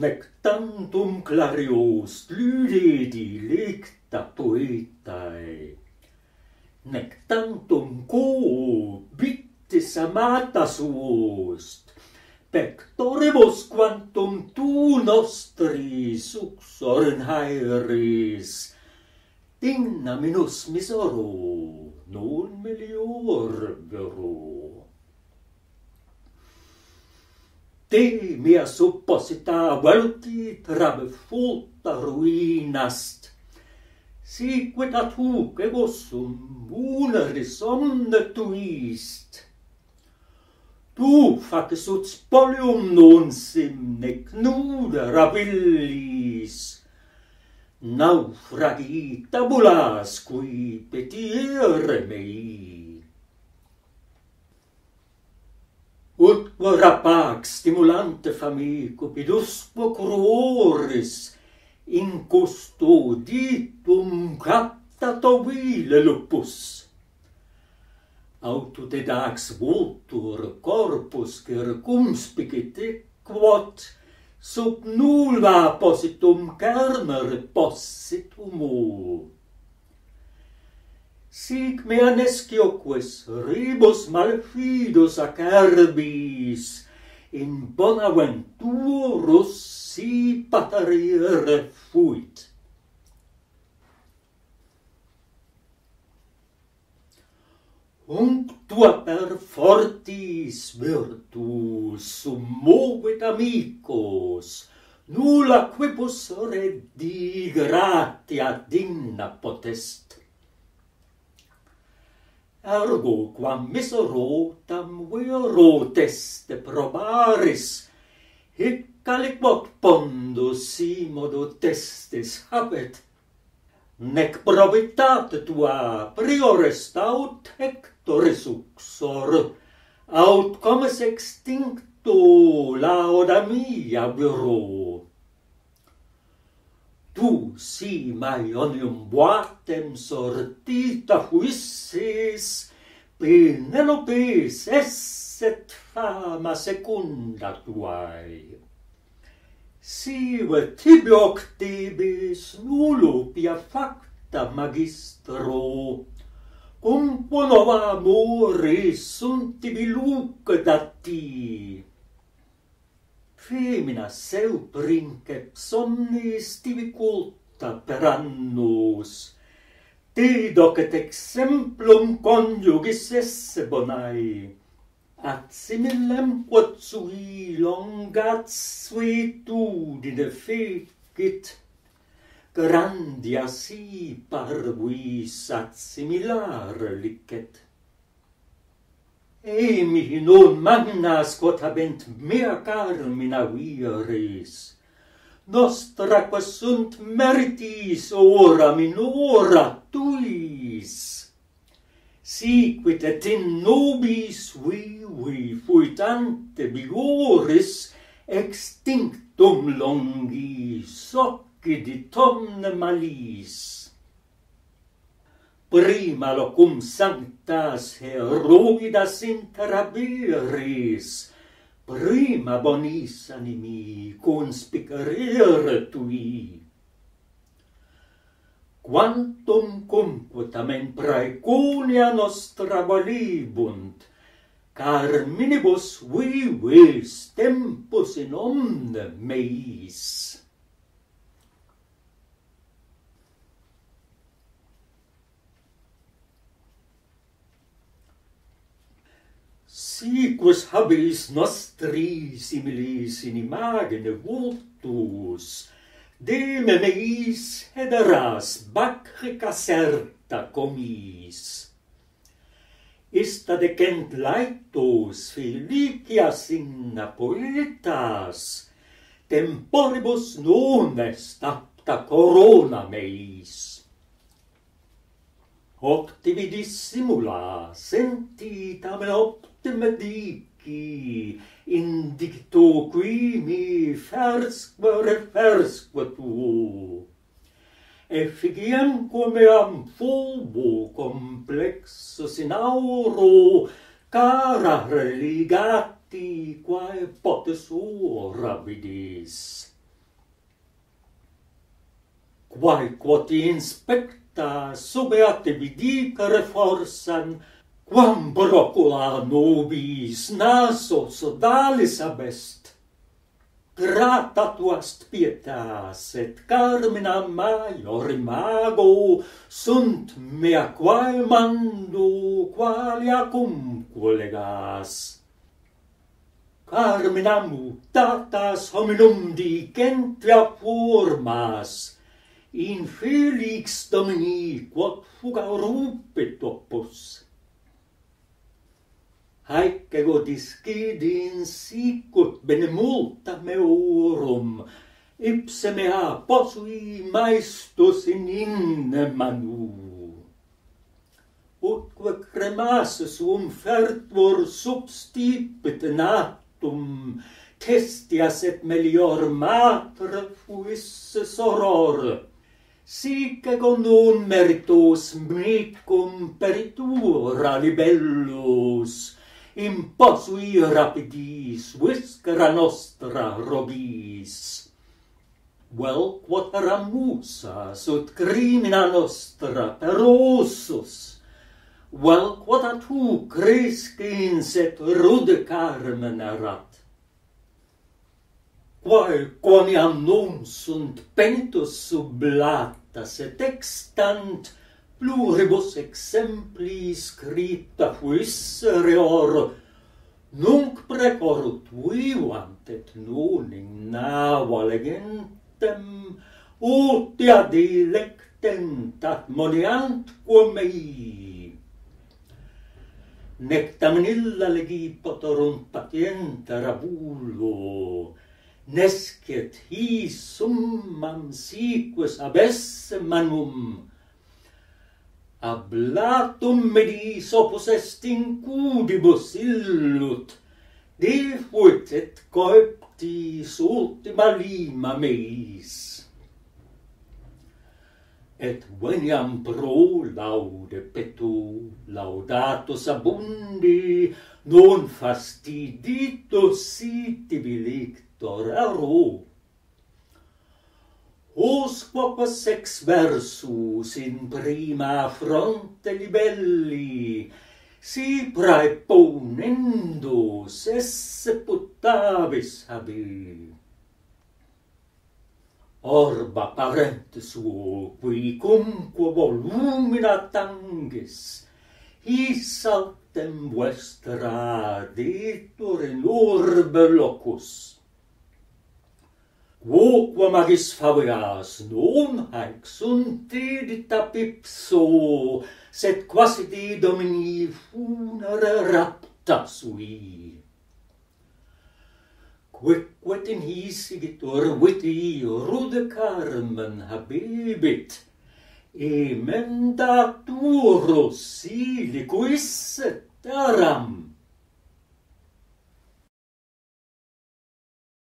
nectantum clarios plure dilecta poetae. Nectantum quo bittis amatas vost, pectoribus quantum tu nostri in haeris, digna minus misoro, non melior vero te mia supposita velutit trabe fulta ruinast. Siquet ad huc ego sum uneris omne tuist. Tu facis ut spolium non sim nec nuda rabillis. Naufragi tabulas qui petire meis. rapac stimulante famico pidusque cruoris in custoditum captato tobile lupus. Autute dax vultur corpus circumspicite quod sub nulla positum carner possit humor Sic mea nescioques ribos malfidos acerbis, in bona venturus si patarire fuit. Unctua per fortis virtus summovit amicos, nulla quibus redigratia digna potest ergo quam misorotam vero de probaris hic calicboc pondo simodo testis habet. Nec probitate tua priores aut hectoris uxor aut comes extincto lauda mia vero tu si mai onium boatem sortita fuissis, Penelopes esset fama secunda tuae. Sive tibi octibis nullo pia facta magistro, cum ponova amoris sunt tibi luca dati. ti, femina seu princepsomnis tibi culta per annus. Ti docet exemplum conjugis esse bonae. At similem quod sui longat suetudine fecit, grandia si parvis at similar licet. Emi non magnas quod habent mea carmina viris. Nostra quas sunt meritis ora minora tuis. Siquit et in nobis vivi fuitante vigoris extinctum longi sociditum malis prima locum sanctas heroidas interabiris, prima bonis animi conspicerere tui. Quantum cumquatamen praecunia nostra volibunt, car minibus vivis tempus in omne meis. quis habilis nostri similis in imagine vultus, de meis hederas bacrica certa comis. Ista decent laetos felicias in poetas, temporibus non est apta corona meis. Hoc timidissimula, senti tamen medici indicto qui mi fersque refersque tuo effigiem come amphobo complexus in auro cara religati quae potes ora vidis quae quod inspecta sub ate vidic quam procula nobis nasos dalis abest, grata tuast pietas et carmina maior imago sunt mea quae mando qualia cum collegas carmina mutatas hominum dicentia formas. In felix domini quod fuga rupet opus haecego discidi in sicut benemulta meorum, ipse mea posui maestus in inne manu. Utque cremas suum fertur substipit natum, testias et melior matre fuisse soror. Sic ego nun meritus micum peritura libellus, in possui rapidis, viscera nostra robis. Vel quotera musa ut crimina nostra perosus, vel quota tu crescens et rude carmen erat. Quae quoniam non sunt pentus sublatas et extant pluribus exempli scripta fuissere or, nunc precor tuivant et nun in nava legentem, utia dilectent admoniant quo mei. Nec tamen illa legi potorum patienta rabulo, nescet hi summam sicus abesse manum, ablatum medis opus est incudibus illut, difuit et coeptis ultima lima meis. Et veniam pro laude petu, laudatus abundi, non fastiditus sit lictor aro. Us quoquas ex versus in prima fronte libelli, si praeponendo esse putavis habi. Orba parente suo, qui cumquo volumina tangis, his altem vestra ditur in urbe locus, quoque magis favoras non haec sunt dita pipso, sed quasi di domini funere rapta sui. Quicquet in his igitur viti rude carmen habebit, e mendaturus siliquis teram.